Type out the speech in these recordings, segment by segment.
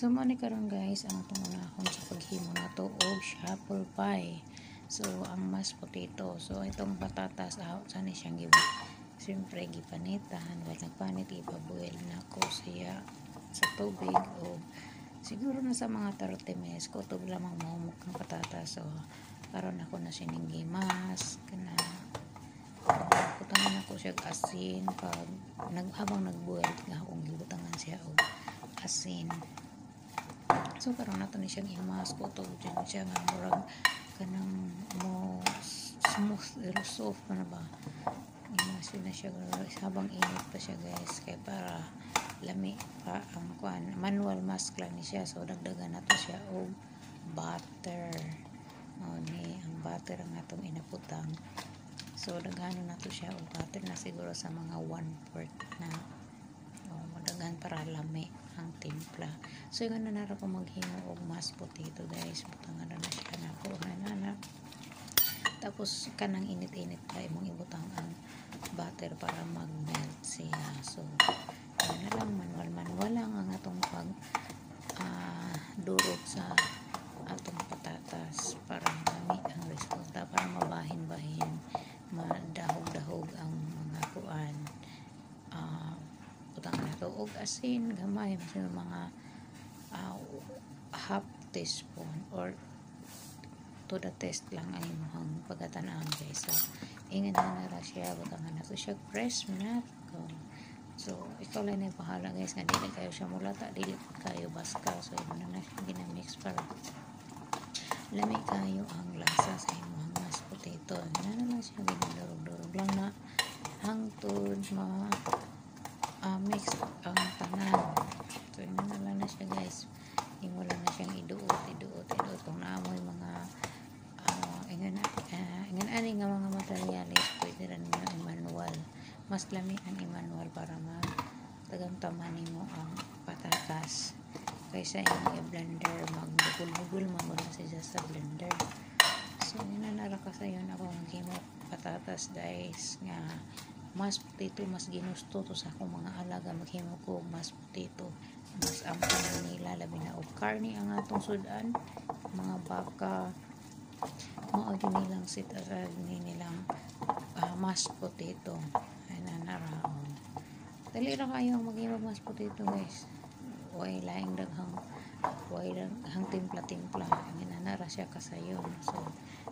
So mo ni karon guys ang itong unahon sa paghimo na to og apple pie. So ang mashed potato. So itong patatas out sa ni siyang gibo. Siyempre gipanitan, wala nagpanit ipabuel na ko siya sa tubig o siguro na sa mga 30 minutes ko to lamang mahumok ang patatas. So karon ako na sining gimas kana kutangan ako siya asin pag nag, habang nagbuel nga akong gibutangan siya og asin so karon nato ni siyang imas ko to dyan siya nga murag kanang mo smooth pero soft na ba? Imas na siya habang init pa siya guys. Kay para lami pa ang kuan manual mask lang ni siya. So dagdagan nato siya og butter o ni ang butter ang atong inaputang. So daghanon nato siya og butter na siguro sa mga 1 4 na o daghan para lami ang timpla. So yung na nara ko maghimo og mashed potato guys. Butangan na na siya na na tapos kanang init-init pa imong ibutang ang butter para mag-melt siya. So na lang manual manual lang ang atong pag uh, durog sa atong patatas para dami ang resulta para mabahin-bahin madahog-dahog ang mga kuan uh, utang na to og asin gamay mga uh, half teaspoon or to the test lang ay imong pagkatanaan guys so ingan na na siya butangan na to siya fresh na so ikaw lang na bahala guys nga dili kayo siya mulata dili kayo baska so imo na na ginamix para lami kayo ang lasa sa imong mashed potato na na lang siya ginadurog-durog lang na hangtod ma uh, mix ang tanan so ina na lang na siya guys. Imo lang na siyang iduot iduot iduot. Kung naamoy mga uh, ingan uh, ingan ani nga mga materialis pwede rin mo i-manual. Mas lami ang i-manual para mag tagamtaman nimo ang patatas. Kaysa yung i-blender magbugul-bugul magula siya sa blender. So ninanara ka sa yun ako. Maghimo patatas guys nga mas potato mas ginusto to sa akong mga alaga. Maghimo ko mas potato mas ampang nila. Labi na og karni ang atong sudan. Mga baka mao yun nilang sit aside ni nilang uh, mashed potato. Ay nanaraon. Dali ra kayo maghimo mashed potato guys. Way laing daghang way daghang timpla-timpla. Ginanara siya kasayon so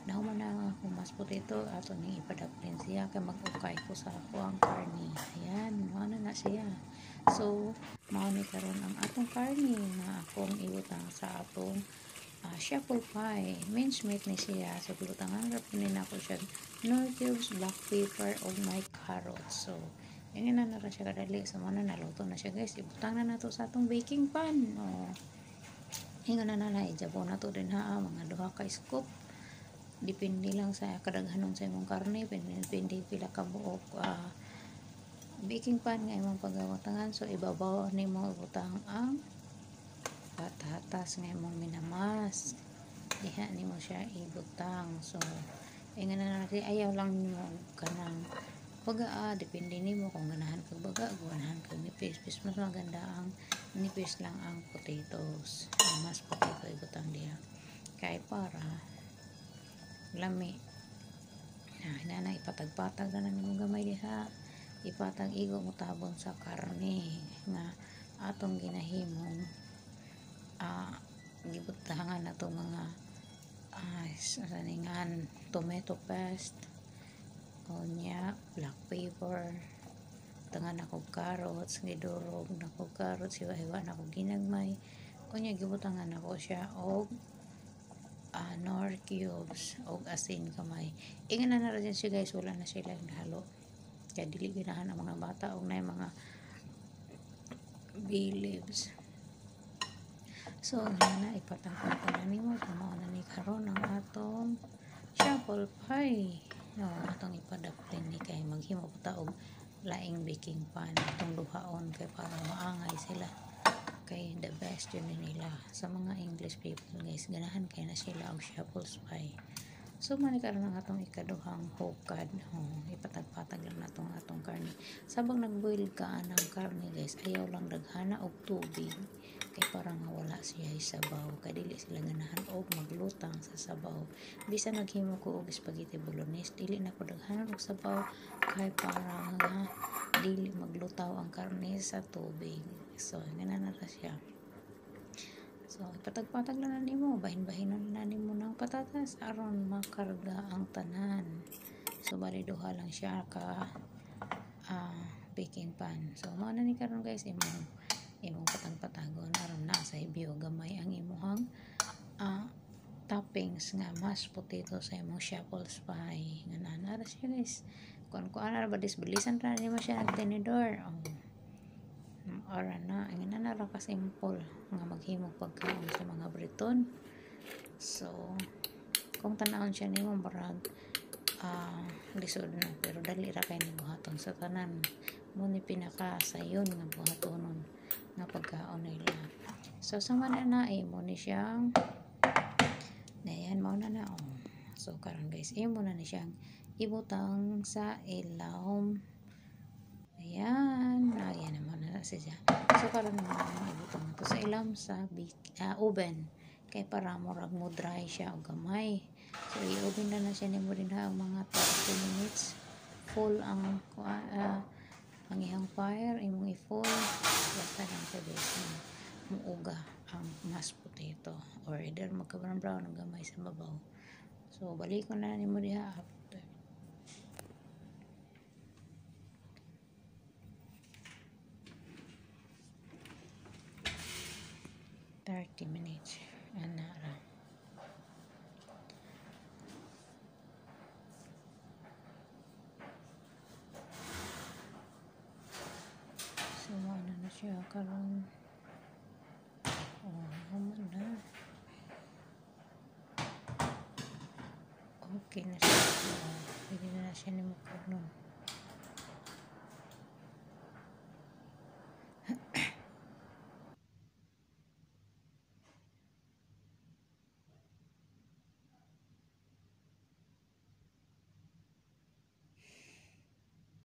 nahuman na ako mas potato ato ning ipadaplin siya kay mag-ukay ko sa ako ang karni. Ayan mana na siya. So mao ni karon ang atong karni na akong iutang sa atong uh, shepherd pie. Mince meat ni siya. So gibutangan ra pinin ako siya nor cubes black pepper o my carrots so Ingin na na siya kadali. So, mana naluto na siya guys. Ibutang na nato sa atong baking pan. O, hinga na na. Ijabo na to din ha. Mga duha ka scoop. Depende lang sa kadaghanon sa imong karne. Depende pila ka buok. Uh, baking pan nga imong pagawatangan. So, ibabaw ni mo ibutang ang patatas nga imong minamas. Diha ni mo siya ibutang. So, inga na na Ayaw lang mo kanang baga ah, depende nimo kung ganahan kag baga ganahan kag nipis. Pis mas maganda ang nipis lang ang potatoes. Mas potato ibutang diha. Kay para lami. Na inana ipatag-patag na nimo gamay diha. Ipatag igo mo tabon sa karne nga atong ginahimong ah gibutahangan na to mga ah, saningan tomato paste niya black pepper tangan ako carrots gidurog na ko carrots iwa-iwa na ko ginagmay. Kunya gibutangan ako siya og uh, nor cubes og asin kamay. Ingan na na rin siya guys wala na sila halo kaya dili ginahan ang mga bata og na mga bay leaves. So na ipatang-patang na nimo kamo na ni karon ang atong shuffle pie no atong ipadaplin ni kay maghimo ta og laing baking pan atong duhaon kay para maangay sila. Kay the best yun nila. Sa mga English people guys ganahan kay na sila og shepherd's pie so man karon ang atong ikaduhang hukad. Oh, ipatag-patag lang natong atong karne. Sabang nagboil ka ng karne guys ayaw lang daghana og tubig kay para nga wala siya sabaw. Kay dili sila ganahan og maglutang sa sabaw. Bisan naghimo ko og spaghetti bolognese dili na ko daghanon og sabaw. Kay para nga dili maglutaw ang karne sa tubig. So ganana na siya. So, patag-patag na nimo, bahin-bahinon na nimo ng patatas. Aron makarga ang tanan. So, bali duha lang siya ka ah, baking pan. So, mao na ni karon guys imong imong patang-patagon aron na sa ibyo gamay ang imuhang ah, toppings nga mashed potato sa imong shuffles pie. Nga na siya guys. Kung kuan na ba disbilisan ra nimo siya ng tinidor. Oh ora na ang ina na ra ka simple nga maghimog pagkaon sa mga Briton so kung tanawon siya nimo barag ah lisod na pero dali ra kay ni buhaton sa tanan mo ni pinaka sayon nga buhatonon nga pagkaon nila so sa mana na eh mo ni siyang Ayan, mo na na oh. so karon guys imo na ni siyang ibutang sa ilawom Ayan. Ayan naman na siya. So, karon naman ang ibutang ito sa ilam sa uh, oven. Kay para murag mo dry siya o gamay. So, i-oven na na siya ni mo rin ha, mga 30 minutes. Full ang uh, ang ihang fire. Imong i-full. Basta lang sa base na muuga ang mashed potato. Or either magka-brown brown ang gamay sa babaw. So, balik ko na ni mo diha after 30 minutes ana ra siya karon oh naman na okay na siya oh, pwede na na siya ni mo karon